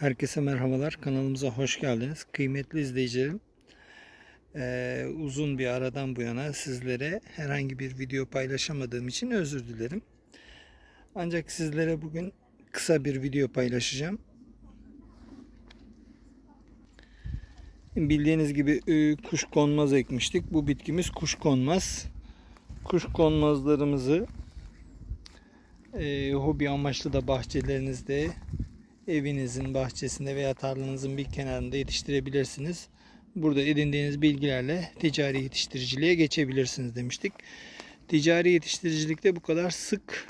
Herkese merhabalar. Kanalımıza hoş geldiniz. Kıymetli izleyicilerim. Uzun bir aradan bu yana sizlere herhangi bir video paylaşamadığım için özür dilerim. Ancak sizlere bugün kısa bir video paylaşacağım. Bildiğiniz gibi e, kuş konmaz ekmiştik. Bu bitkimiz kuş konmaz. Kuş konmazlarımızı e, hobi amaçlı da bahçelerinizde evinizin bahçesinde veya tarlanızın bir kenarında yetiştirebilirsiniz. Burada edindiğiniz bilgilerle ticari yetiştiriciliğe geçebilirsiniz demiştik. Ticari yetiştiricilikte bu kadar sık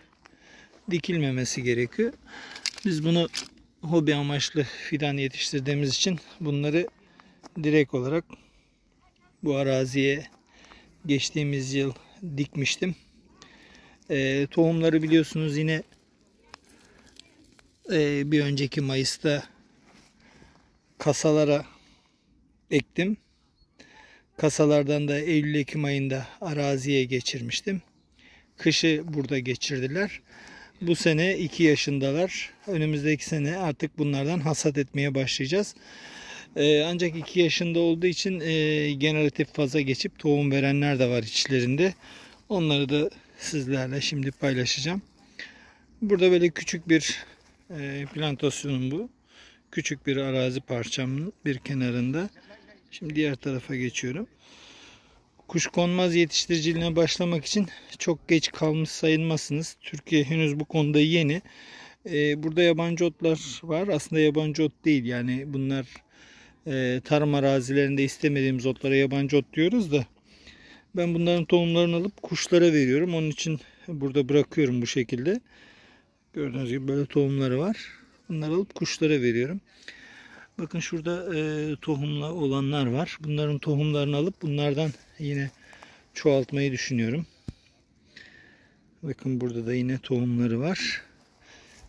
dikilmemesi gerekiyor. Biz bunu hobi amaçlı fidan yetiştirdiğimiz için bunları direkt olarak bu araziye geçtiğimiz yıl dikmiştim. E, tohumları biliyorsunuz yine e, bir önceki Mayıs'ta kasalara ektim. Kasalardan da Eylül-Ekim ayında araziye geçirmiştim. Kışı burada geçirdiler. Bu sene 2 yaşındalar. Önümüzdeki sene artık bunlardan hasat etmeye başlayacağız. Ee, ancak 2 yaşında olduğu için e, generatif faza geçip tohum verenler de var içlerinde. Onları da sizlerle şimdi paylaşacağım. Burada böyle küçük bir e, plantasyonum bu. Küçük bir arazi parçamın bir kenarında. Şimdi diğer tarafa geçiyorum. Kuşkonmaz yetiştiriciliğine başlamak için çok geç kalmış sayılmazsınız. Türkiye henüz bu konuda yeni. Ee, burada yabancı otlar var. Aslında yabancı ot değil. Yani bunlar e, tarım arazilerinde istemediğimiz otlara yabancı ot diyoruz da. Ben bunların tohumlarını alıp kuşlara veriyorum. Onun için burada bırakıyorum bu şekilde. Gördüğünüz gibi böyle tohumları var. Bunları alıp kuşlara veriyorum. Bakın şurada e, tohumla olanlar var. Bunların tohumlarını alıp bunlardan yine çoğaltmayı düşünüyorum. Bakın burada da yine tohumları var.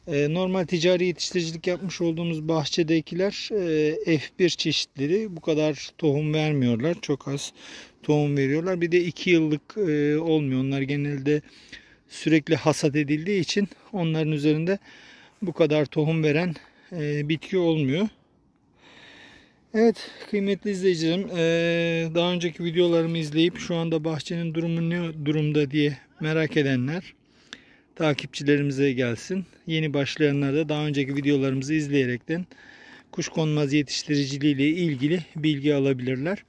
E, normal ticari yetiştiricilik yapmış olduğumuz bahçedekiler e, F1 çeşitleri. Bu kadar tohum vermiyorlar. Çok az tohum veriyorlar. Bir de 2 yıllık e, olmuyor. Onlar genelde sürekli hasat edildiği için onların üzerinde bu kadar tohum veren e, bitki olmuyor. Evet kıymetli izleyicilerim e, daha önceki videolarımı izleyip şu anda bahçenin durumu ne durumda diye merak edenler takipçilerimize gelsin. Yeni başlayanlar da daha önceki videolarımızı izleyerekten kuşkonmaz yetiştiriciliği ile ilgili bilgi alabilirler.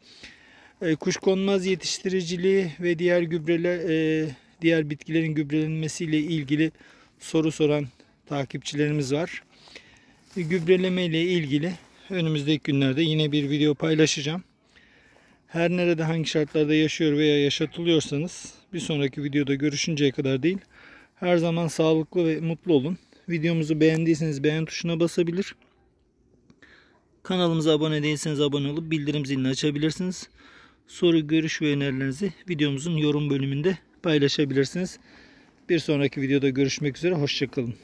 E, kuşkonmaz yetiştiriciliği ve diğer gübreler e, diğer bitkilerin gübrelenmesiyle ilgili soru soran takipçilerimiz var. Gübreleme ile ilgili önümüzdeki günlerde yine bir video paylaşacağım. Her nerede hangi şartlarda yaşıyor veya yaşatılıyorsanız bir sonraki videoda görüşünceye kadar değil her zaman sağlıklı ve mutlu olun. Videomuzu beğendiyseniz beğen tuşuna basabilir. Kanalımıza abone değilseniz abone olup bildirim zilini açabilirsiniz. Soru, görüş ve önerilerinizi videomuzun yorum bölümünde paylaşabilirsiniz. Bir sonraki videoda görüşmek üzere. Hoşçakalın.